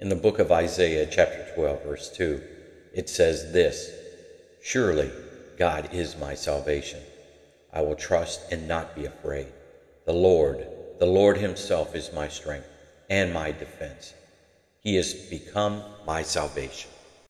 In the book of Isaiah, chapter 12, verse 2, it says this Surely God is my salvation. I will trust and not be afraid. The Lord, the Lord Himself is my strength and my defense. He has become my salvation.